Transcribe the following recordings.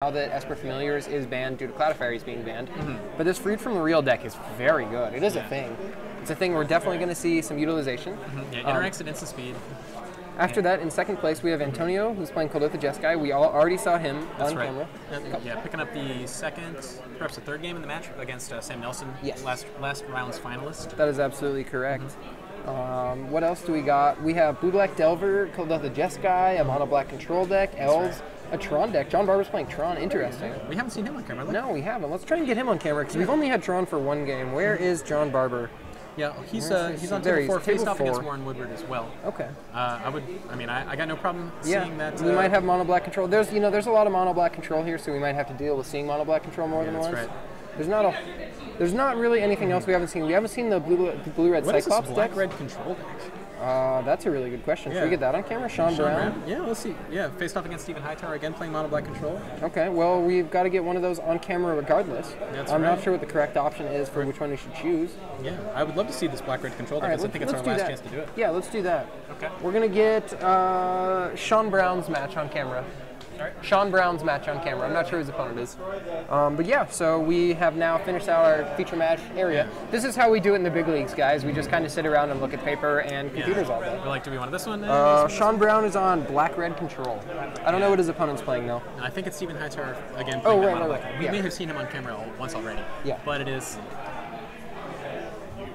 now that Esper Familiars is banned due to Cloud Fairies being banned. Mm-hmm. But this Freed from the Real deck is very good. It is a thing. It's a thing we're definitely going to see some utilization. Yeah, Um, interacts at instant speed. After that, in second place, we have Antonio, who's playing Kuldotha Jeskai. We all already saw him That's on right. camera. Yeah, Yeah, picking up the second, perhaps the third game in the match against uh, Sam Nelson, Yes. last last round's finalist. That is absolutely correct. Mm-hmm. Um, what else do we got? We have Blue Black Delver, Kuldotha Jeskai, a Mono Black Control deck, Elves, a Tron deck. John Barber's playing Tron. Interesting. We haven't seen him on camera. look. No, we haven't. Let's try and get him on camera because we've only had Tron for one game. Where is John Barber? Yeah, he's Where's uh, he's on table four, faced off against. Warren Woodward as well. Okay. Uh, I would, I mean, I, I got no problem Yeah, seeing that. we uh, might have mono black control. There's, you know, there's a lot of mono black control here, so we might have to deal with seeing mono black control more Yeah, than that's once. right. There's not a, there's not really anything else we haven't seen. We haven't seen the blue, blue red What is this Cyclops black deck. red control deck? Uh, that's a really good question. Should we get that on camera? Sean, Shawn Brown. Brown? Yeah, let's see. Yeah, faced off against Stephen Hightower again, playing mono black control. Okay, well, we've got to get one of those on camera regardless. That's I'm not sure what the correct option is for which one we should choose. Yeah, I would love to see this black red control deck. right, I think it's our last that. chance to do it. Yeah, let's do that. Okay. We're gonna get uh, Shawn Brown's match on camera. Shawn Brown's match on camera. I'm not sure who his opponent is. Um, but yeah, so we have now finished out our feature match area. This is how we do it in the big leagues, guys. We just kind of sit around and look at paper and computers all day. We like, do we want this one? Uh, this one, Shawn Brown is on black red control. I don't know what his opponent's playing though. one? I think it's Stephen Hightower again. Oh, right, right, right. We Yeah. may have seen him on camera once already. Yeah. But it is.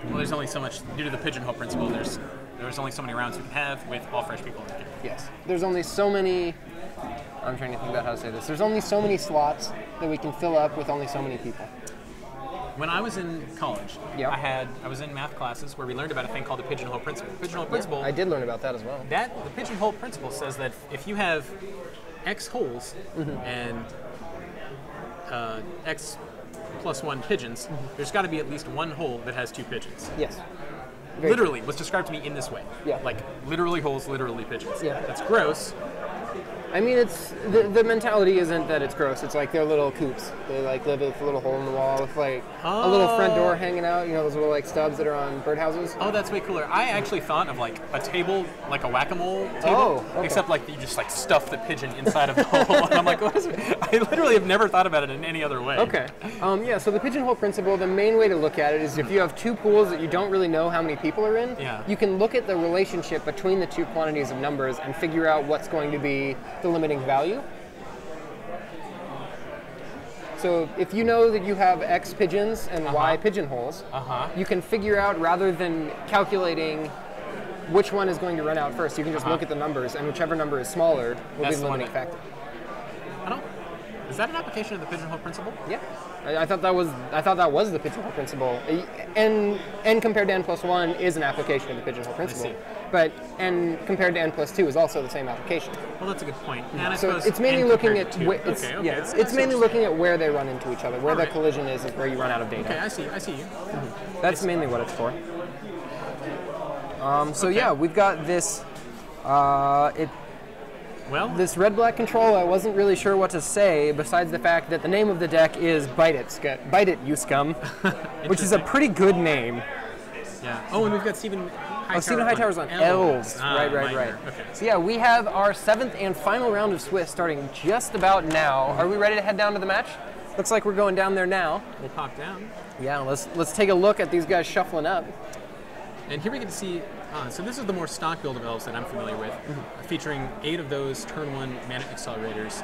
Well, there's only so much due to the pigeonhole principle. There's there's only so many rounds we can have with all fresh people in the game. Yes. There's only so many. I'm trying to think about how to say this. There's only so many slots that we can fill up with only so many people. When I was in college, Yeah. I had I was in math classes where we learned about a thing called the pigeonhole principle. Pigeonhole principle. I did learn about that as well. That the pigeonhole principle says that if you have X holes Mm-hmm. and uh, X plus one pigeons, Mm-hmm. there's got to be at least one hole that has two pigeons. Yes. Very literally was described to me in this way. Yeah. Like literally holes, literally pigeons. Yeah. That's gross. I mean, it's the, the mentality isn't that it's gross. It's like they're little coops. They like live with a little hole in the wall with like a little front door hanging out. You know those little like stubs that are on birdhouses. Oh, that's way cooler. I actually thought of like a table, like a whack-a-mole table, Oh, okay. except like you just like stuff the pigeon inside of the hole. And I'm like, what is it? I literally have never thought about it in any other way. Okay. Um, yeah. So the pigeonhole principle. The main way to look at it is if you have two pools that you don't really know how many people are in. Yeah. You can look at the relationship between the two quantities of numbers and figure out what's going to be the limiting value. So if you know that you have X pigeons and Y pigeonholes, Uh-huh. you can figure out rather than calculating which one is going to run out first. You can just Uh-huh. look at the numbers, and whichever number is smaller will That's be the limiting factor. Is that an application of the pigeonhole principle? Yeah, I, I thought that was I thought that was the pigeonhole principle. N n compared to n plus one is an application of the pigeonhole principle, but n compared to n plus two is also the same application. Well, that's a good point. And So it's mainly looking at to two. wh- it's, okay, okay. yeah, it's, it's mainly looking at where they run into each other. Where the collision is is where you run out of data. Okay, I see. I see you. That's mainly what it's for. Um, so yeah, we've got this. Uh, it Well, this red black control. I wasn't really sure what to say besides the fact that the name of the deck is Bite It, Sc- Bite It, You Scum, which is a pretty good name. yeah. Oh, and we've got Stephen. Hightower Oh, Stephen Hightower's on Elves. Ah, right, right, minor. right. Okay. So yeah, we have our seventh and final round of Swiss starting just about now. Are we ready to head down to the match? Looks like we're going down there now. We'll pop down. Yeah, let's let's take a look at these guys shuffling up. And here we get to see, uh, so this is the more stock build of elves that I'm familiar with, Mm-hmm. featuring eight of those turn one mana accelerators,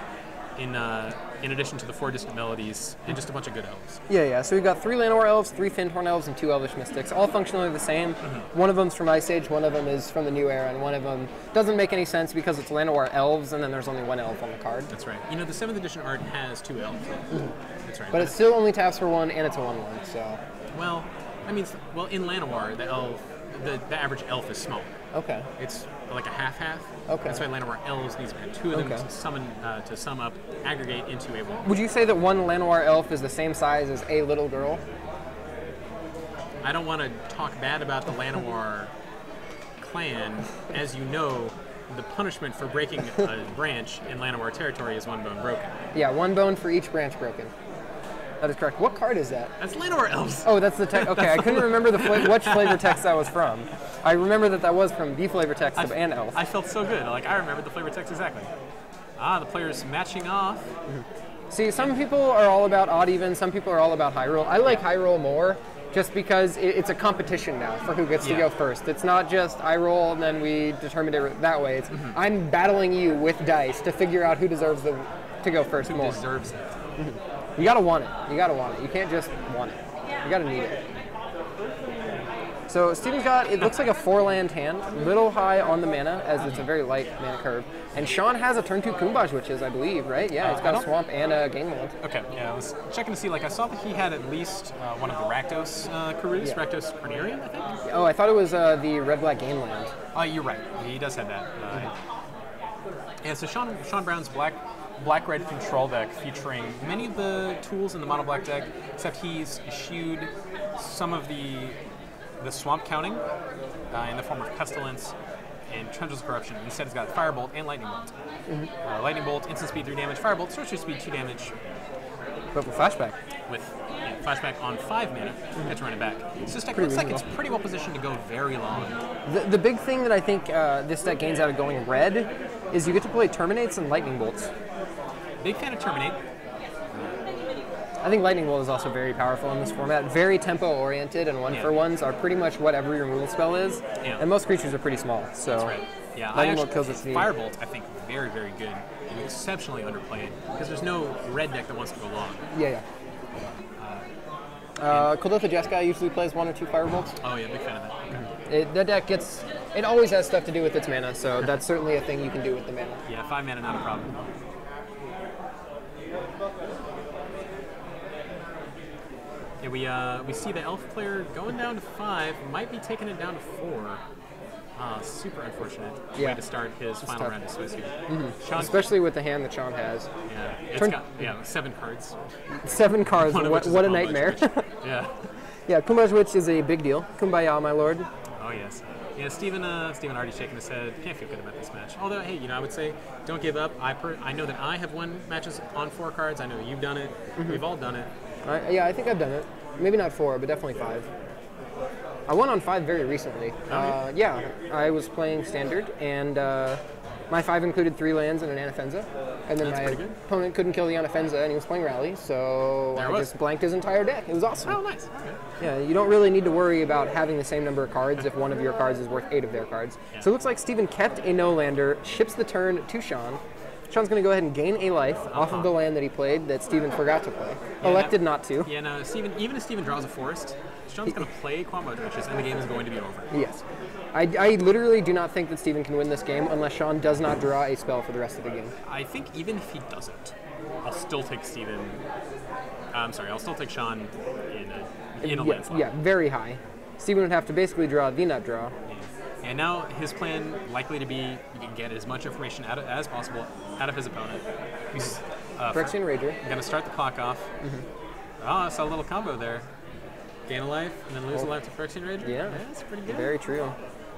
in uh, in addition to the four distant melodies and just a bunch of good elves. Yeah, yeah. So we've got three Llanowar elves, three Fyndhorn elves, and two Elvish mystics, all functionally the same. Mm-hmm. One of them's from Ice Age, one of them is from the New Era, and one of them doesn't make any sense because it's Llanowar elves, and then there's only one elf on the card. That's right. You know, the seventh edition art has two elves. That's right. Mm-hmm. But it still only taps for one, and it's a one-one. So well, I mean, well, in Llanowar, the elf, the, the average elf is small. okay. It's like a half half. Okay. That's why Llanowar elves needs to have two of them Okay. to summon uh, to sum up, aggregate into a one. Would you say that one Llanowar elf is the same size as a little girl? I don't want to talk bad about the Llanowar clan. As you know, the punishment for breaking a branch in Llanowar territory is one bone broken. Yeah, one bone for each branch broken. That is correct. What card is that? That's Llanowar elves. Oh, that's the text. Okay, I couldn't remember the fla- which flavor text that was from. I remember that that was from the flavor text of An Elf. I felt so good. Like I remembered the flavor text exactly. Ah, the players matching off. Mm-hmm. See, some people are all about odd even, some people are all about high roll. I like high roll more just because it, it's a competition now for who gets to go first. It's not just I roll and then we determine it that way. It's mm-hmm. I'm battling you with dice to figure out who deserves the to go first Who more. deserves it? Mm-hmm. You gotta want it. You gotta want it. You can't just want it. You gotta need it. So Steven's got it looks like a four land hand, a little high on the mana as it's a very light mana curve. And Sean has a turn two Cuombajj witches, I believe, right? Yeah, Uh, it's got a swamp and a gain land. Okay, yeah, I was checking to see. Like, I saw that he had at least uh, one of the Rakdos uh, Karus, Yeah. Rakdos I think. Oh, I thought it was uh, the red black gain land. Oh, you're right. He does have that. Uh, yeah, so Sean Shawn Brown's black black red control deck featuring many of the tools in the mono black deck, except he's eschewed some of the the swamp counting uh, in the form of pestilence and Trundle's corruption. Instead, it's got firebolt and lightning bolt. Uh, lightning bolt, instant speed three damage. Firebolt, sorcery speed two damage. But with flashback. With yeah, flashback on five mana, get to run it back. So this deck Pretty looks like it's pretty well positioned to go very long. The, the big thing that I think uh, this deck gains out of going red is you get to play terminates and lightning bolts. Big fan of Terminate. I think lightning bolt is also very powerful in this format. Very tempo oriented, and one Yeah. for ones are pretty much what every removal spell is. Yeah. And most creatures are pretty small, so That's right. Yeah, lightning bolt kills its. Firebolt, I think, very, very good and exceptionally underplayed because there's no red deck that wants to go long. Yeah, yeah. Uh, Kuldotha Jeskai usually plays one or two firebolts. Oh yeah, big fan of that. Okay. It, that deck gets. It always has stuff to do with its mana, so that's certainly a thing you can do with the mana. Yeah, five mana, not a problem. Yeah, we uh, we see the elf player going down to five, might be taking it down to four. Uh, super unfortunate Yeah. way to start his final tough. round of Swiss here. Sean, Especially with the hand that Sean has. yeah, it's Turn- got yeah seven cards. Seven cards. What, what a nightmare. yeah. yeah, Cuombajj Witch is a big deal. Kumbaya, my lord. Oh yes. Yeah, Stephen. uh, Steven already shaking his head. Can't feel good about this match. Although, hey, you know, I would say don't give up. I per- I know that I have won matches on four cards. I know you've done it. Mm-hmm. We've all done it. I, yeah, I think I've done it. Maybe not four, but definitely five. I won on five very recently. Uh, yeah, I was playing standard, and uh, my five included three lands and an Anafenza. And then That's my opponent couldn't kill the Anafenza, and he was playing rally, so There I was. just blanked his entire deck. It was awesome. Oh, nice. Okay. Yeah, you don't really need to worry about having the same number of cards if one of your cards is worth eight of their cards. Yeah. So it looks like Steven kept a no-lander, ships the turn to Sean. Sean's going to go ahead and gain a life off of the land that he played that Steven forgot to play. Yeah, Elected not to. Yeah, no, Steven, even if Steven draws a forest, Sean's going to play Cuombajj Witches, and the game is going to be over. Yes. I, I literally do not think that Steven can win this game unless Sean does not draw a spell for the rest of the game. I think even if he doesn't, I'll still take Steven. I'm sorry, I'll still take Sean in a, in a yeah, landslide. yeah, very high. Steven would have to basically draw the nut draw. And now his plan likely to be you can get as much information out of, as possible out of his opponent. He's uh, Phyrexian Rager. going to start the clock off. Mm-hmm. Oh, I saw a little combo there. Gain a life and then lose a life to Phyrexian Rager. Oh. Yeah. that's pretty good. Very true.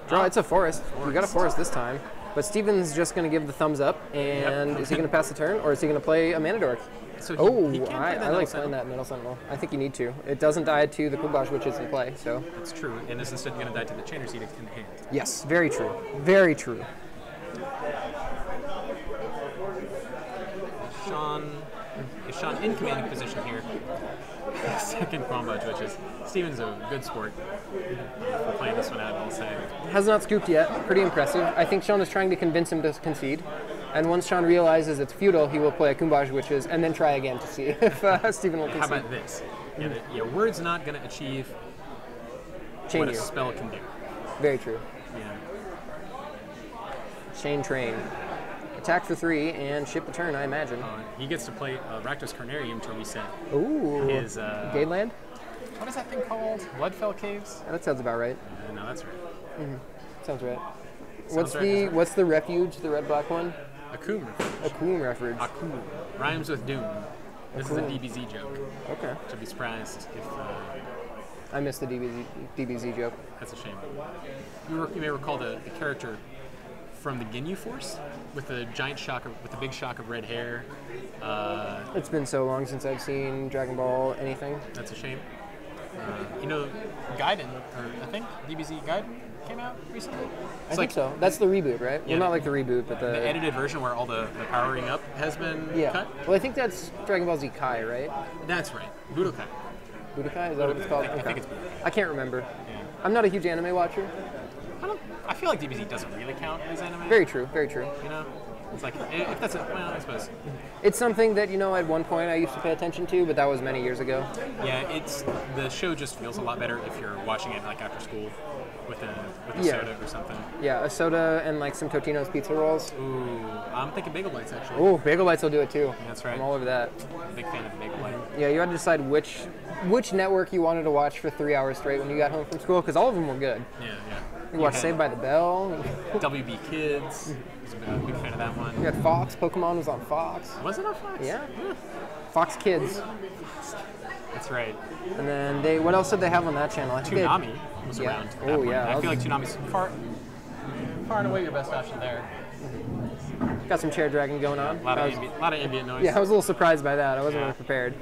Draw, it's a forest. We got a forest this time. But Steven's just going to give the thumbs up, and is he going to pass the turn, or is he going to play a mana dork? So Oh, he I, that I like Sentinel. playing that Metal Sentinel. I think you need to. It doesn't die to the Cuombajj, which is in play, so. That's true, and is instead going to die to the Chainer's Edict in hand. Yes, very true. Very true. Sean is Sean in commanding position here. Second combo, which is Steven's a good sport for playing this one out. I'll say. Has not scooped yet. Pretty impressive. I think Sean is trying to convince him to concede. And once Sean realizes it's futile, he will play a Cuombajj Witches and then try again to see if uh, Steven will How concede. about this? Yeah, the, yeah word's not going to achieve Chain what a spell can do. Very true. Yeah. Chain Train. Attack for three and ship the turn, I imagine. Uh, he gets to play uh, Rakdos Carnarium to reset Ooh. his. Uh, Gateland? what is that thing called? Bloodfell Caves? That sounds about right. Uh, no, that's right. Sounds right. what's right, the right. what's the refuge, the red black one? Akoum. Refuge. Akoum refuge. Akoum. Rhymes with Doom. This is a DBZ joke. Okay. To be surprised if uh, I missed the DBZ, DBZ joke. that's a shame. You, re- you may recall the, the character from the Ginyu Force with the giant shock of, with the big shock of red hair. Uh, It's been so long since I've seen Dragon Ball anything. that's a shame. Uh, you know, Gaiden, or I think DBZ Gaiden came out recently? I think so. That's the reboot, right? Yeah. well, not like the reboot, but the, The edited version where all the, the powering up has been yeah. cut? Well, I think that's Dragon Ball Z Kai, right? That's right. Budokai. Budokai? Is that what it's called? I think it's Budokai. I can't remember. Yeah. I'm not a huge anime watcher. I don't. I feel like DBZ doesn't really count as anime. Very true. Very true. You know, it's like eh, if that's a well, I suppose. It's something that you know at one point I used to pay attention to, but that was many years ago. Yeah, it's the show just feels a lot better if you're watching it like after school with a with a Yeah. soda or something. Yeah, a soda and like some Totino's pizza rolls. Ooh, I'm thinking Bagel Bites actually. Oh, Bagel Bites will do it too. That's right. I'm all over that. Big fan of Bagel Bite. Yeah, you had to decide which which network you wanted to watch for three hours straight when you got home from school, because all of them were good. Yeah, yeah. You watched had Saved by the Bell. WB Kids. was a big fan of that one. You had Fox. Pokemon was on Fox. Was it on Fox? Yeah. Fox Kids. That's right. And then they, what else did they have on that channel? I they had- was Yeah. around. that Oh, yeah, I feel like Toonami's far, far and away your best option there. got some chair dragging going on. A lot of was- ambient, lot of ambient noise. yeah, I was a little surprised by that. I wasn't Yeah. really prepared.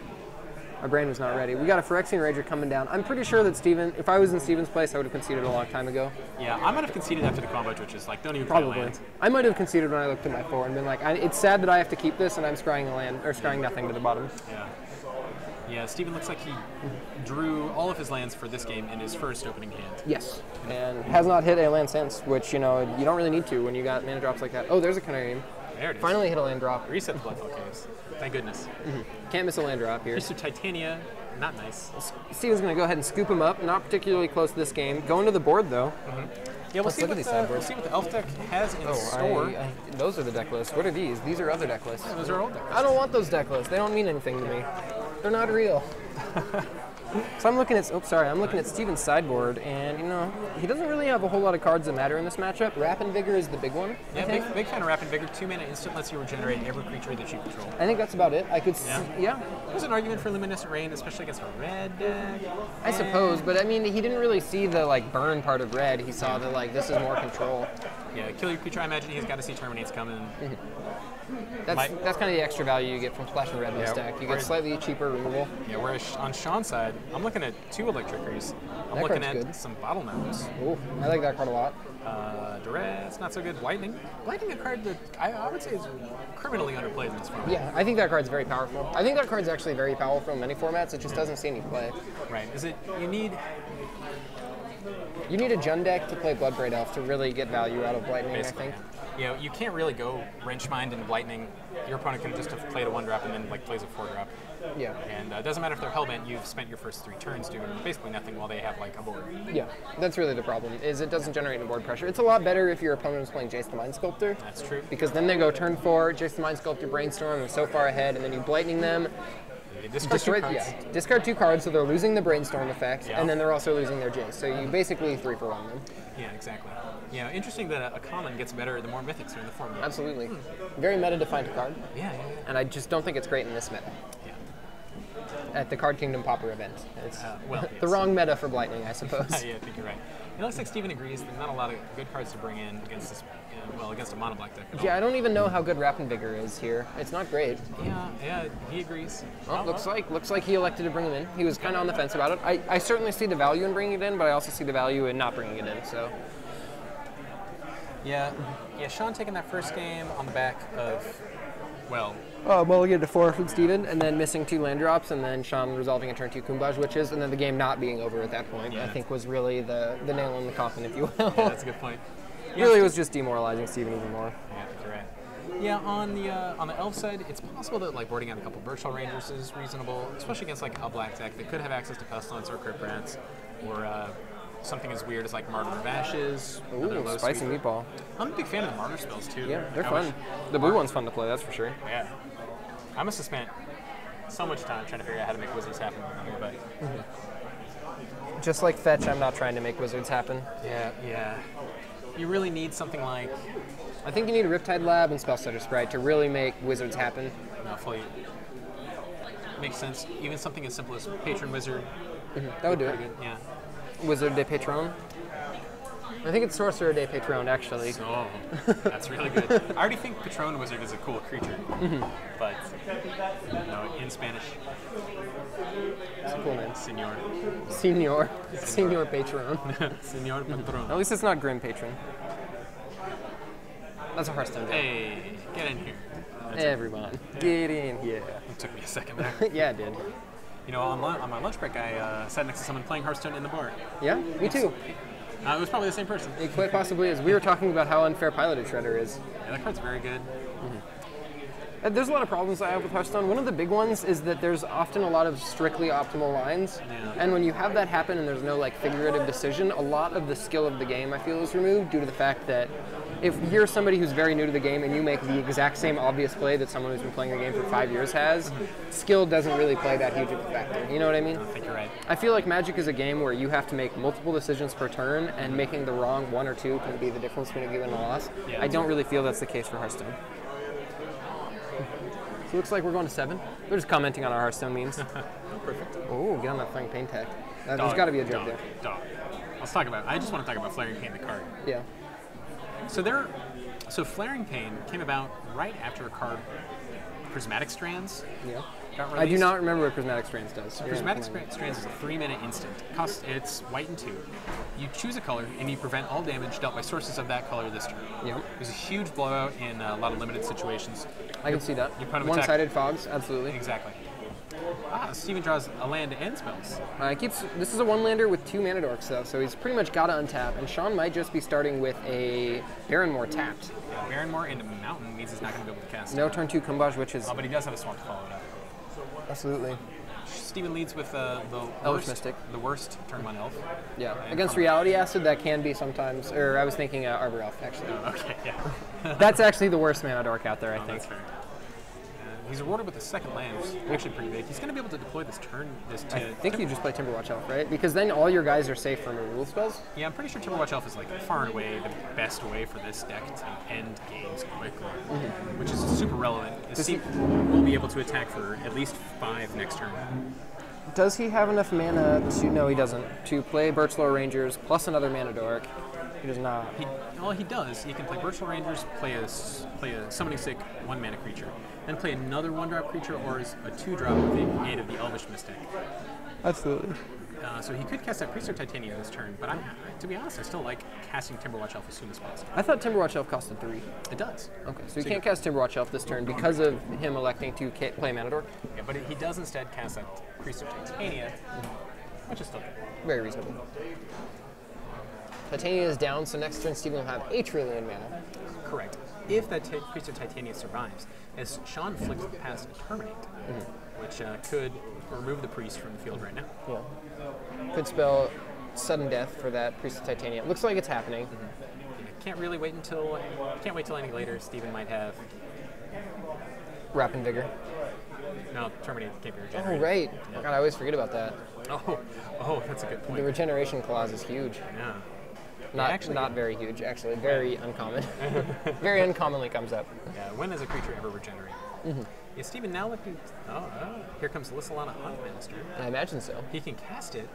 My brain was not ready. We got a Phyrexian Rager coming down. I'm pretty sure that Steven, if I was in Steven's place, I would have conceded a long time ago. Yeah, I might have conceded after the Cuombajj Witches. Like, don't even play Probably. land. I might have conceded when I looked at my four and been like, I, it's sad that I have to keep this and I'm scrying a land or scrying nothing to the bottom. Yeah. Yeah, Steven looks like he drew all of his lands for this game in his first opening hand. Yes. And has not hit a land since, which, you know, you don't really need to when you got mana drops like that. Oh, there's a Carnarium. There it is. Finally hit a land drop. Reset the Bloodfell Caves. Thank goodness. Mm-hmm. Can't miss a land drop here. Mr. Titania, not nice. Steven's going to go ahead and scoop him up. Not particularly close to this game. Going to the board, though. Mm-hmm. Yeah, we'll Let's see, look what at these the, we'll see what the Elf deck has in Oh, store. I, I, those are the deck lists. What are these? These are other deck lists. Those are old decks. I don't want those deck lists. They don't mean anything to me. They're not real. so I'm looking at. Oh, sorry. I'm looking at Steven's sideboard, and you know he doesn't really have a whole lot of cards that matter in this matchup. Wrap in Vigor is the big one. Yeah, big, big fan of Wrap in Vigor. Two mana instant lets you regenerate every creature that you control. I think that's about it. I could. Yeah. yeah. There's an argument for Luminescent Rain, especially against a red deck. I suppose, but I mean, he didn't really see the like burn part of red. He saw that like this is more control. Yeah, kill your creature. I imagine he's got to see Terminates coming. Mm-hmm. That's Might- that's kind of the extra value you get from Flash and Red in Yeah, deck. You get slightly cheaper removal. Yeah, whereas on Sean's side, I'm looking at two Electrickeries. I'm That looking at good. some Bottle Bottlenose. Ooh, I like that card a lot. Uh, Duress, not so good. Blightning. Blightning, a card that I, I would say is criminally underplayed in this format. Yeah, I think that card's very powerful. I think that card's actually very powerful in many formats. It just doesn't see any play. Right. Is it, you need, You need a Jund deck to play Bloodbraid Elf to really get value out of Blightning, basically, I think. You know, you can't really go Wrench Mind and Blightning. Your opponent can just have played a one drop and then like plays a four drop. Yeah. And uh, it doesn't matter if they're Hellbent, you've spent your first three turns doing basically nothing while they have like a board. Yeah, that's really the problem. Is it doesn't generate any board pressure. It's a lot better if your opponent is playing Jace the Mind Sculptor. That's true. Because then they go turn four, Jace the Mind Sculptor, Brainstorm, they're so far ahead, and then you Blightning them, discard two destroy, cards. yeah, discard two cards, so they're losing the Brainstorm effect, Yeah. and then they're also losing their Jace. So you basically three for one them. Yeah, exactly. Yeah, interesting that a, a common gets better the more mythics are in the format. Absolutely. Very meta a card, Yeah, yeah, and I just don't think it's great in this meta. yeah. At the Card Kingdom Pauper event. It's Uh, well, the yes. wrong meta for Blightning, I suppose. yeah, I think you're right. It looks like Steven agrees. There's not a lot of good cards to bring in against this, uh, well, against a mono black deck. at all. yeah, I don't even know how good Wrap in Vigor is here. It's not great. yeah, yeah, he agrees. Well, looks like looks like he elected to bring him in. He was kind of on the fence about it. I, I certainly see the value in bringing it in, but I also see the value in not bringing it in. So Yeah, yeah. Sean taking that first game on the back of, well, uh, mulligan to four from Steven, and then missing two land drops, and then Sean resolving a turn two Cuombajj witches, and then the game not being over at that point. Yeah. I think was really the the nail in the coffin, if you will. yeah, that's a good point. Yeah, really was just demoralizing Steven even more. Yeah, you're right. Yeah, on the uh, on the elf side, it's possible that like boarding out a couple Birchlore Rangers is reasonable, especially against like a black deck that could have access to Pestilence or Crypt Rats, or uh, something as weird as like Martyr of Ashes. Ooh, spicy sweep. meatball. I'm a big fan of the Martyr spells too. Yeah, they're fun. wish- The blue one's fun to play, that's for sure. Yeah, I must have spent so much time trying to figure out how to make wizards happen, but mm-hmm. Just like fetch, I'm not trying to make wizards happen. yeah, yeah. You really need something like I think you need a Riptide Lab and Spellstutter Sprite to really make wizards happen. no, fully makes sense. Even something as simple as Patron Wizard. Mm-hmm, that would do it. Good. Yeah. Wizard de Patron. I think it's Sorcerer de Patron, actually. So that's really good. I already think Patron Wizard is a cool creature, mm-hmm. but no, in Spanish. So cool name. Senor. Senior. Senior Patron. Senor Patron. At least it's not Grim Patron. That's a Hearthstone. Hey, get in here. That's it. Everyone, get in here. It took me a second there. yeah, it did. You know, on, on my lunch break, I uh, sat next to someone playing Hearthstone in the bar. Yeah, me too. Uh, it was probably the same person. It quite possibly is. We were talking about how unfair Piloted Shredder is. Yeah, that card's very good. Uh, There's a lot of problems I have with Hearthstone. One of the big ones is that there's often a lot of strictly optimal lines, Yeah. and when you have that happen and there's no like figurative decision, a lot of the skill of the game I feel is removed due to the fact that if you're somebody who's very new to the game and you make the exact same obvious play that someone who's been playing the game for five years has, skill doesn't really play that huge of a factor. You know what I mean? I think you're right. I feel like Magic is a game where you have to make multiple decisions per turn, and making the wrong one or two can be the difference between a win and a loss. Yeah. I don't really feel that's the case for Hearthstone. So it looks like we're going to seven. We're just commenting on our Hearthstone memes. Perfect. oh, get on that Flaring Pain tech. That, there's Dog, got to be a joke dog, there. Dog. Let's talk about. I just want to talk about Flaring Pain, the card. Yeah. So there, so Flaring Pain came about right after a card, Prismatic Strands, Yeah. I do not remember what Prismatic Strands does. so Prismatic Strands is a three-minute instant. Cost it's white and two. You choose a color and you prevent all damage dealt by sources of that color this turn. Yep. It was a huge blowout in uh, a lot of limited situations. I can see that. You put him One-sided fogs, absolutely. Exactly. Ah, Steven draws a land and spells. Uh, keeps. This is a one-lander with two mana dorks though, so he's pretty much got to untap. And Sean might just be starting with a Barren Moor tapped. Yeah, Barren Moor into Mountain means he's not going to be able to cast. No turn two Cuombajj, which is Oh, but he does have a swamp to follow it up. absolutely. Steven leads with uh, the Elvish worst, Mystic. the worst turn one elf. Yeah, And against Reality Acid, that can be sometimes. Or I was thinking uh, Arbor Elf, actually. Okay, yeah. That's actually the worst mana dork out there, I Oh, think. He's rewarded with a second land, actually pretty big. He's going to be able to deploy this turn. This to I think you just play Timberwatch Elf, right? Because then all your guys are safe from removal spells. Yeah, I'm pretty sure Timberwatch Elf is like far and away the best way for this deck to end games quickly, mm-hmm. which is super relevant. Does he will be able to attack for at least five next turn. Does he have enough mana to? No, he doesn't. To play Birchlore Rangers plus another mana dork. He does not. He, well, he does. He can play Birchlore Rangers, play a s- play a summoning sick one mana creature, then play another one drop creature or is a two drop with the aid of the Elvish Mystic. Absolutely. Uh, so he could cast that Priest of Titania this turn, but I'm, to be honest, I still like casting Timberwatch Elf as soon as possible. I thought Timberwatch Elf costed three. It does. Okay, so you can't you- cast Timberwatch Elf this turn because of him electing to ca- play mana dork. Yeah, but he does instead cast that Priest of Titania, which is still good. Very reasonable. Titania is down, so next turn Steven will have a trillion mana. Correct. If that of Titania survives, as Sean flicks past Terminate, which uh, could remove the priest from the field right now. Yeah. Could spell sudden death for that Priest of Titania. Looks like it's happening. Yeah, can't really wait until can't wait till any later. Stephen might have Wrap in Vigor. no Terminate can't be regenerated. Oh, right. Yeah. God, I always forget about that. Oh, oh, that's a good point. The regeneration clause is huge. Yeah. Not actually- not very huge, actually. Very uncommon. very uncommonly comes up. Yeah. When does a creature ever regenerate? Mm-hmm. Is Stephen now looking? Oh, oh, here comes Lys Alana Huntmaster. I imagine so. He can cast it.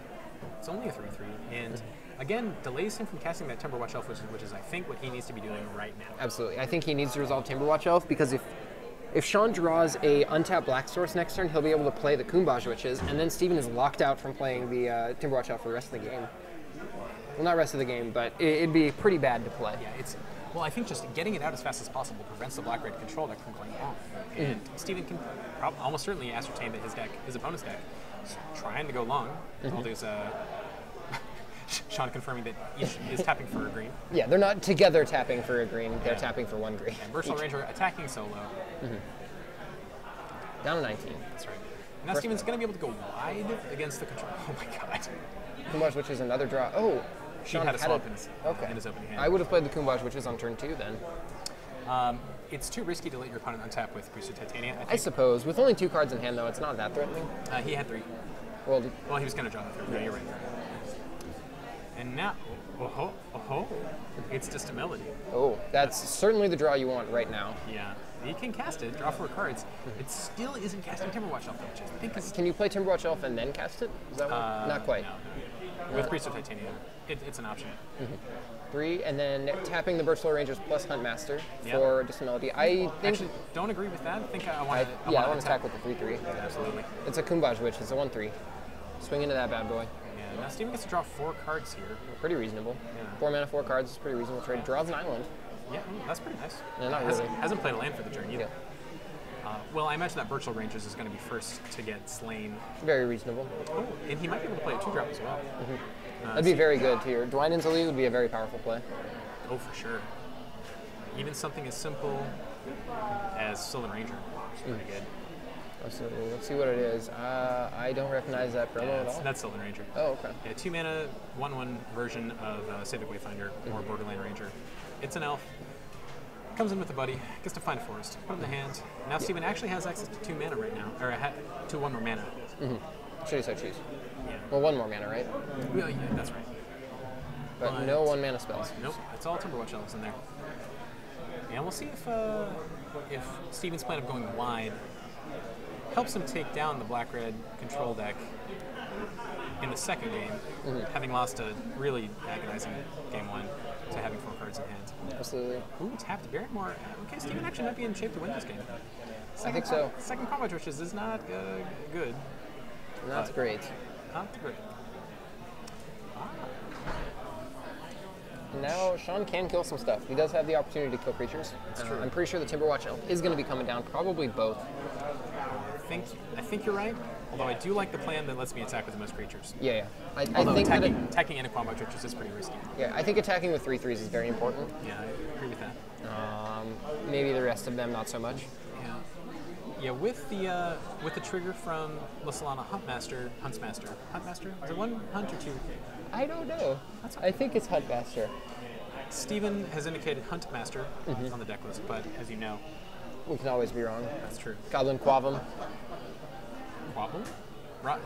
It's only a 3 3. And again, delays him from casting that Timberwatch Elf, which is, which is, I think, what he needs to be doing right now. Absolutely. I think he needs to resolve Timberwatch Elf because if if Sean draws a untapped black source next turn, he'll be able to play the Cuombajj Witches, and then Steven is locked out from playing the uh, Timberwatch Elf for the rest of the game. Well, not rest of the game, but it, it'd be pretty bad to play. Yeah, it's. Well, I think just getting it out as fast as possible prevents the black red control deck from going off. And Steven can prob- almost certainly ascertain that his deck, his opponent's deck, is trying to go long. Well, there's uh, Sean confirming that each is tapping for a green. Yeah, they're not together tapping for a green, they're Yeah. tapping for one green. And Versatile Ranger attacking solo. Down to 19. That's right. And now Steven's going to be able to go wide against the control. Oh my god. Cuombajj Witches, another draw. Oh, He Sean had a swamp in his, okay. in his opening hand. I would have played the Cuombajj is on turn two then. Um, it's too risky to let your opponent untap with of Titania. I I suppose. With only two cards in hand, though, it's not that threatening. uh, he had three. Well, Well, he was going to draw the third. Yeah, you're right. And now, oh ho, oh ho, it's just a melody. oh, that's certainly the draw you want right now. Yeah, he can cast it, draw four cards. It still isn't casting Timberwatch Elf, which I think is Can you play Timberwatch Elf and then cast it? Is that what? uh, not quite. No. With Priest of Titania, it, it's an option. Three, and then tapping the Birchlore Rangers plus Huntmaster Yeah. for just a melody. I think. Actually, don't agree with that. I think I want to. yeah, I want to attack with the three three. Absolutely. It's a Cuombajj Witch. It's a one three. Swing into that bad boy. Yeah, now Steven gets to draw four cards here. Pretty reasonable. Yeah. Four mana, four cards is pretty reasonable trade. Draws an island. Yeah, mm, that's pretty nice. Yeah, not hasn't, really. hasn't played a land for the turn either. Yeah. Uh, well, I imagine that Birchlore Rangers is going to be first to get slain. Very reasonable. Oh, and he might be able to play a two drop as well. Uh, That'd be very good here. Dwynen's Elite would be a very powerful play. Oh, for sure. Even something as simple as Sylvan Ranger is Mm. pretty good. Absolutely. Let's see what it is. Uh, I don't recognize that promo Yeah, at all. that's Sylvan Ranger. Oh, okay. Yeah, two mana, one one version of uh, Civic Wayfinder or Borderland Ranger. It's an elf. Comes in with a buddy. Gets to find a forest. Put it in the hand. Now Steven actually has access to two mana right now, or ha- to one more mana. Should he so choose? Yeah. Well, one more mana, right? Well, yeah, that's right. But But- no one mana spells. Nope, it's all Timberwatch elves in there. And we'll see if uh, if Steven's plan of going wide helps him take down the black red control deck in the second game, having lost a really agonizing game one to having four cards in hand. Absolutely. Ooh, tapped Barren Moor. Okay, Steven actually might be in shape to win this game. I think so. Second Cuombajj Witches is not uh, good. That's But- great. Not great. Now, Sean can kill some stuff. He does have the opportunity to kill creatures. That's true. I'm pretty sure the Timberwatch Elf is going to be coming down. Probably both. I think I think you're right. Although I do like the plan that lets me attack with the most creatures. Yeah, yeah. I, I Although think that attacking, it, attacking into Cuombajj Witches is pretty risky. yeah, I think attacking with three threes is very important. Yeah, I agree with that. Um, maybe the rest of them not so much. Yeah. Yeah, with the uh, with the trigger from Lys Alana Huntmaster, Huntsmaster, Huntmaster. Is it one hunt or two? I don't know. I think it's Huntmaster. Steven has indicated Huntmaster on the deck list, but as you know, We can always be wrong. that's true. Goblin Quavum. Problem?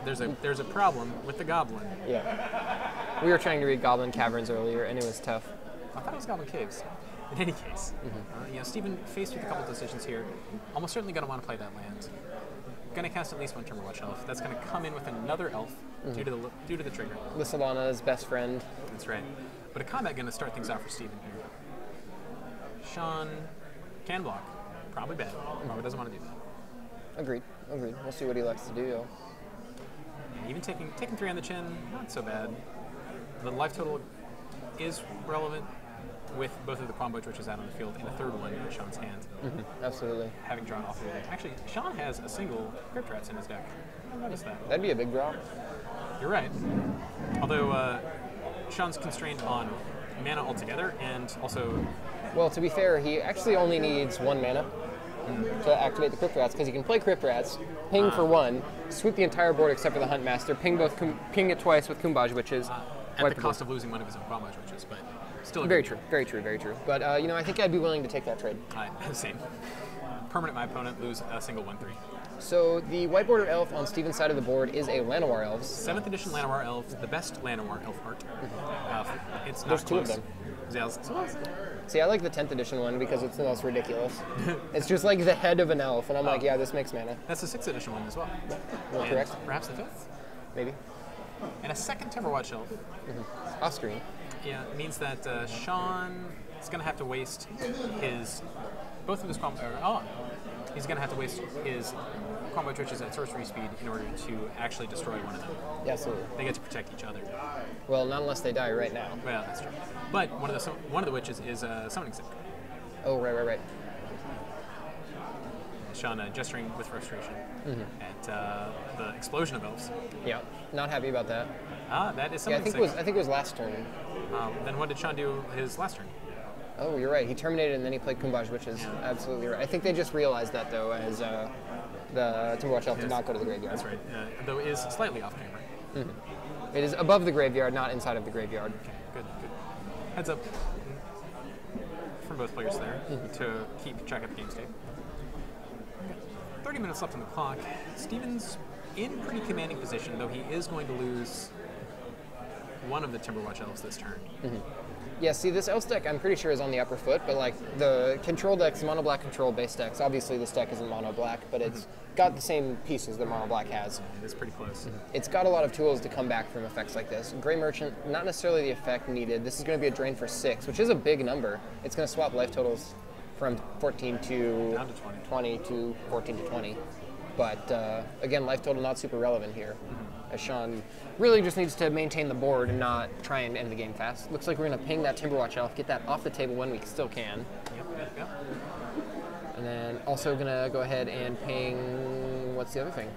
There's a there's a problem with the goblin. Yeah. We were trying to read Goblin Caverns earlier, and it was tough. I thought it was Goblin Caves. In any case, mm-hmm. uh, you know, Steven faced with a couple decisions here, almost certainly going to want to play that land. Going to cast at least one Timberwatch Elf. That's going to come in with another elf mm-hmm. due to the due to the trigger. Lys Alana's best friend. That's right. But a combat going to start things out for Stephen here. Sean can block. Probably bad. Mm-hmm. Probably doesn't want to do that. Agreed. Agreed. We'll see what he likes to do. Even taking taking three on the chin, not so bad. The life total is relevant with both of the Cuombajj Witches out on the field and a third one in Sean's hand. Absolutely. having drawn off of them. Actually, Sean has a single Crypt Rats in his deck. I noticed that. That'd be a big draw. You're right. Although uh, Sean's constrained on mana altogether, and also Well, to be fair, he actually only needs one mana to activate the Crypt Rats because he can play Crypt Rats, ping for one, sweep the entire board except for the Hunt Master, ping both, ping it twice with Cuombajj Witches. at wipe the the cost of losing one of his own Cuombajj Witches, but still Very true, very true, very true. But uh, you know, I think I'd be willing to take that trade. I, same. Permanent my opponent lose a single one three. So the white border elf on Steven's side of the board is a Llanowar elf. Seventh edition Llanowar elf, the best Llanowar elf art. Uh, it's not There's two of them. See, I like the 10th edition one because it's the most ridiculous. it's just like the head of an elf, and I'm like, Oh. yeah, this makes mana. That's the sixth edition one as well. Well, correct? Perhaps the fifth. Maybe. And a second Timberwatch elf Off screen. Yeah, it means that uh, Sean is going to have to waste his both of his. Or, oh, he's going to have to waste his Cuombajj Witches at sorcery speed in order to actually destroy one of them. Yeah, absolutely. They get to protect each other. Well, not unless they die right now. Well, that's true. But one of the one of the witches is uh, summoning sick. Oh, right, right, right. Sean uh, gesturing with frustration at uh, the explosion of elves. Yeah, not happy about that. Ah, that is Yeah, I think it was. I think it was last turn. Um, then what did Sean do his last turn? Oh, you're right. He terminated and then he played Cuombajj Witches. Yeah. Absolutely right. I think they just realized that though, as uh, the Timberwatch Elf did not go to the graveyard. That's right. Uh, though it is slightly off camera. It is above the graveyard, not inside of the graveyard. Okay, good, good. Heads up from both players there to keep track of the game state. 30 minutes left on the clock. Stevens in pretty commanding position, though he is going to lose one of the Timberwatch Elves this turn. Yeah, see, this Elf deck, I'm pretty sure is on the upper foot, but like the control decks, mono black control base decks. Obviously, this deck isn't mono black, but it's mm-hmm. got the same pieces that mono black has. Mm, it is pretty close. Mm-hmm. It's got a lot of tools to come back from effects like this. Gray Merchant, not necessarily the effect needed. This is going to be a drain for six, which is a big number. It's going to swap life totals from 14 to Down to 20. 20 to 14 to 20. but uh, again, life total not super relevant here. Mm-hmm. As Sean really just needs to maintain the board and not try and end the game fast. Looks like we're going to ping that Timberwatch elf, get that off the table when we still can. Yep, yep, yep. And then also going to go ahead and ping. What's the other thing?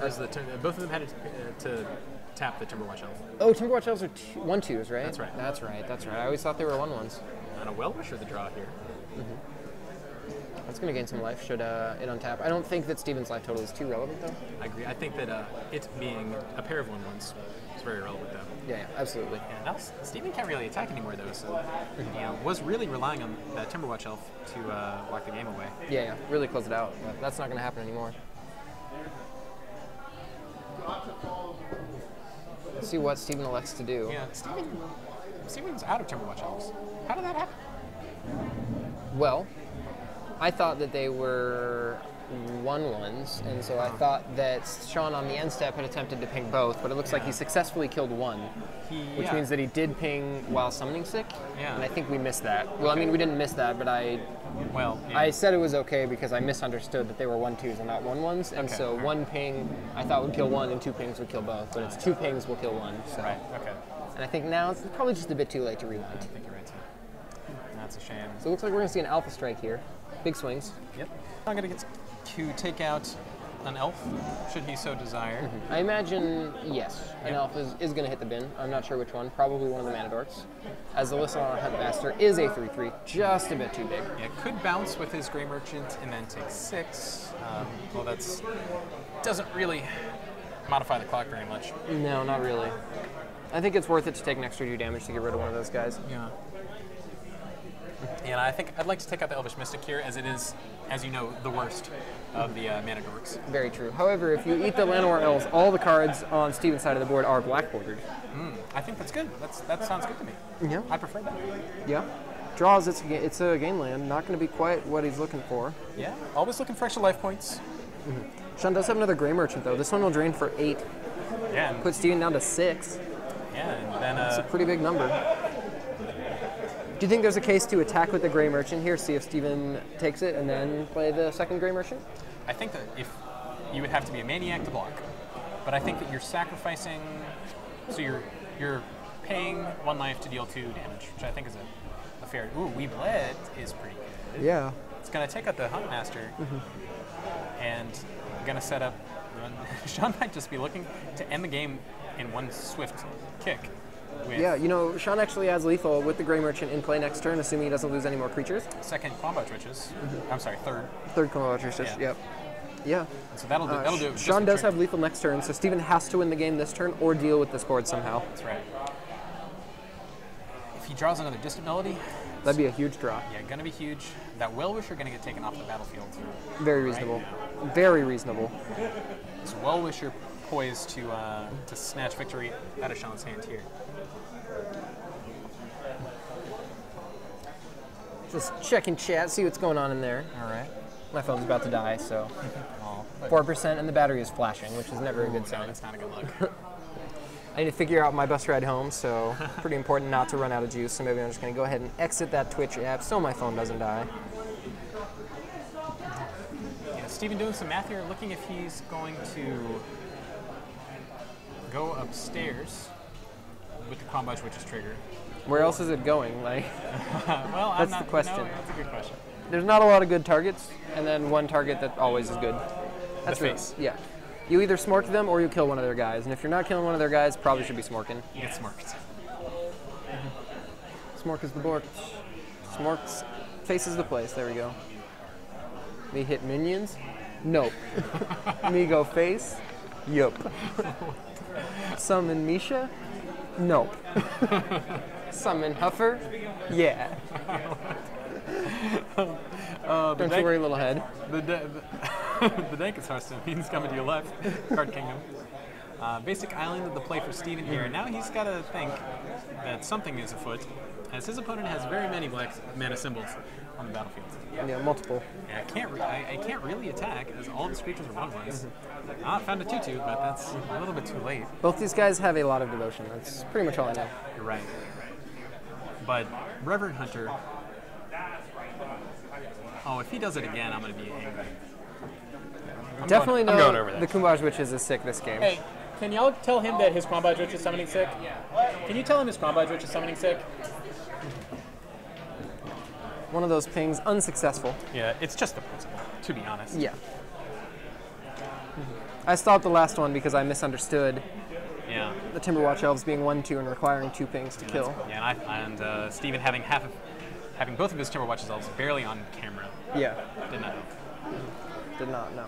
As the both of them had to, uh, to tap the Timberwatch Elf. Oh, Timberwatch elves are two, one twos, right? That's right. That's right. That's right. I always thought they were one ones. And a well wisher the draw here. That's going to gain some life. Should uh, it untap? I don't think that Steven's life total is too relevant though. I agree. I think that uh, it being a pair of one ones is very relevant though. Yeah, yeah absolutely. Yeah, now Steven can't really attack anymore though, so you know, was really relying on that Timberwatch Elf to uh, lock the game away. Yeah, yeah. Really close it out. But that's not going to happen anymore. Let's see what Steven elects to do. Yeah, Steven, Steven's out of Timberwatch Elves. How did that happen? Well, I thought that they were one ones, and so I thought that Sean on the end step had attempted to ping both, but it looks like he successfully killed one, He, which yeah. means that he did ping while summoning sick. Yeah. And I think we missed that. Well, I mean, we didn't miss that, but I well, yeah. I said it was okay because I misunderstood that they were one twos and not one ones, and Okay, so alright. one ping I thought would kill one, and two pings would kill both, but it's two pings will kill one. So. right. Okay. And I think now it's probably just a bit too late to rewind. I think you're right. That's a shame. So it looks like we're gonna see an alpha strike here. Big swings. Yep. I'm gonna get to take out an elf, should he so desire. I imagine yes, an Yeah. elf is, is gonna hit the bin. I'm not sure which one. Probably one of the mana dorks. As the Lys Alana Huntmaster is a 3-3, just a bit too big. Yeah, could bounce with his Grey Merchant and then take six. Um, well, that's doesn't really modify the clock very much. No, not really. I think it's worth it to take an extra two damage to get rid of one of those guys. Yeah. And I think I'd like to take out the Elvish Mystic here, as it is, as you know, the worst of the uh, mana dorks. Very true. However, if you eat the Llanowar Elves, all the cards on Steven's side of the board are black bordered. I think that's good. That's that sounds good to me. Yeah. I prefer that. Yeah. Draws, it's a, it's a gain land. Not going to be quite what he's looking for. Yeah. Always looking for extra life points. Sean does have another Grey Merchant, though. This one will drain for eight. Yeah. Put Steven down to six. yeah. And then It's a uh, pretty big number. Do you think there's a case to attack with the Grey Merchant here, see if Steven takes it, and then play the second Grey Merchant? I think that if you would have to be a maniac to block, but I think that you're sacrificing. So you're you're paying one life to deal two damage, which I think is a, a fair. Ooh, we bled is pretty good. Yeah. It's gonna take out the Huntmaster, mm-hmm. and gonna set up. Sean might just be looking to end the game in one swift kick. With Yeah, you know, Sean actually has lethal with the Grey Merchant in play next turn, assuming he doesn't lose any more creatures. second Cuombajj Witches. I'm sorry, third. Third combo Ultra Yeah. Yep. Yeah. So that'll do. Uh, that'll do. it. Sean does have lethal next turn, so Steven has to win the game this turn or deal with this board somehow. That's right. If he draws another distant melody, That'd be a huge draw. yeah, gonna be huge. That well wisher gonna get taken off the battlefield. Very reasonable. Very reasonable. This well wisher poised to uh, to snatch victory out of Sean's hand here. Just checking chat, see what's going on in there. All right. My phone's about to die, so oh, Four percent, and the battery is flashing, which is never a good no, sign. that's not a good look. I need to figure out my bus ride home, so pretty important not to run out of juice. So maybe I'm just gonna go ahead and exit that Twitch app so my phone doesn't die. yeah, Steven doing some math here, looking if he's going to go upstairs with the Cuombajj Witch's trigger. Where else is it going? Like, well, That's not, the question. No, that's a good question. there's not a lot of good targets, and then one target that always is good. That's real- face. Yeah. You either smork them or you kill one of their guys, and if you're not killing one of their guys, probably should be smorking. You Get smoked. Mm-hmm. Smork is the board. Smorks faces the place. There we go. Me hit minions? Nope. Me go face? Yup. Summon Misha? Nope. Summon Huffer? Yeah. Uh, Don't you worry, little head. The, the, the Dankis Hearthstone means coming to your left, Card Kingdom. Uh, basic island of the play for Steven here. Now he's got to think that something is afoot, as his opponent has very many black mana symbols on the battlefield. Yeah, multiple. Yeah, I can't, re- I, I can't really attack, as all his creatures are one ones. Ah, found a tutu, but that's a little bit too late. Both these guys have a lot of devotion. That's pretty much all I know. You're right. But Reverend Hunter. Oh, if he does it again, I'm going to be angry. Definitely going, know I'm going over the that. Cuombajj Witches is sick this game. Hey, can y'all tell him that his Cuombajj Witch is summoning sick? Can you tell him his Cuombajj Witch is summoning sick? One of those pings unsuccessful. Yeah, it's just the principle, to be honest. Yeah. I stopped the last one because I misunderstood Yeah. the Timberwatch Elves being 1 2 and requiring two pings to And kill. that's- Yeah, and, I, and uh, Stephen having half of, having both of his Timberwatch elves barely on camera Yeah, did not help. did not know.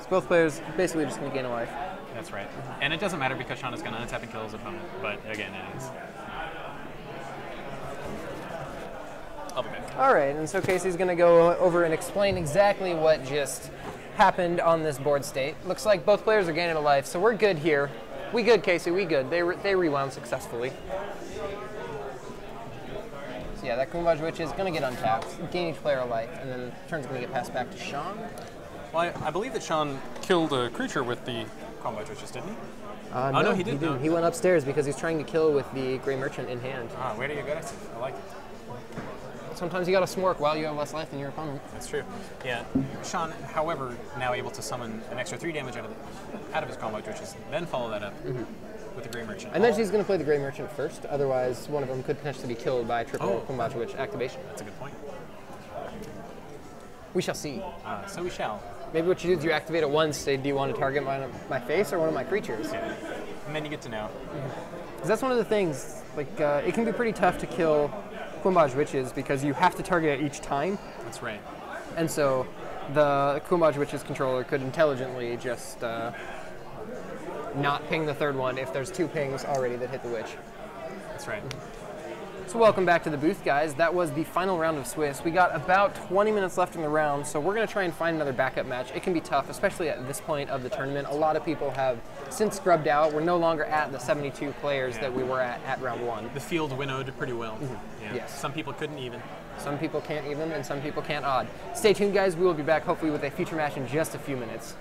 So both players basically just going to gain a life. That's right. And it doesn't matter because Shawn is going to untap and kill his opponent. But again, it is. I'll be back. All right, and so Casey's going to go over and explain exactly what just happened on this board state. Looks like both players are gaining a life, so we're good here. We good, Casey. We good. They re- they rewound successfully. So yeah, that Cuombajj Witch is going to get untapped, gain each player a life, and then the turn's going to get passed back to Shawn. Well, I, I believe that Shawn killed a creature with the Cuombajj Witches, didn't he? Uh, Oh, no, he didn't, no. He went upstairs because he's trying to kill with the Gray Merchant in hand. Ah, get good at it. I like it. Sometimes you got to smork while you have less life than your opponent. That's true. Yeah. Shawn, however, now able to summon an extra three damage out of the, out of his Cuombajj Witches, then follow that up with the Gray Merchant. I mentioned he's going to play the Gray Merchant first, otherwise one of them could potentially be killed by a triple Oh. Witch activation. That's a good point. We shall see. Uh, so we shall. Maybe what you do is you activate it once, say, do you want to target my, my face or one of my creatures? Yeah. And then you get to know. Because that's one of the things, like, uh, it can be pretty tough to kill Cuombajj Witches because you have to target it each time. That's right. And so the Cuombajj Witches controller could intelligently just uh, not ping the third one if there's two pings already that hit the witch. That's right. So welcome back to the booth, guys. That was the final round of Swiss. We got about 20 minutes left in the round, so we're going to try and find another backup match. It can be tough, especially at this point of the tournament. A lot of people have since scrubbed out. We're no longer at the 72 players that we were at at round one. The field winnowed pretty well. Mm-hmm. Yeah. Yes. Some people couldn't even. Some people can't even, and some people can't odd. Stay tuned, guys. We will be back hopefully with a future match in just a few minutes.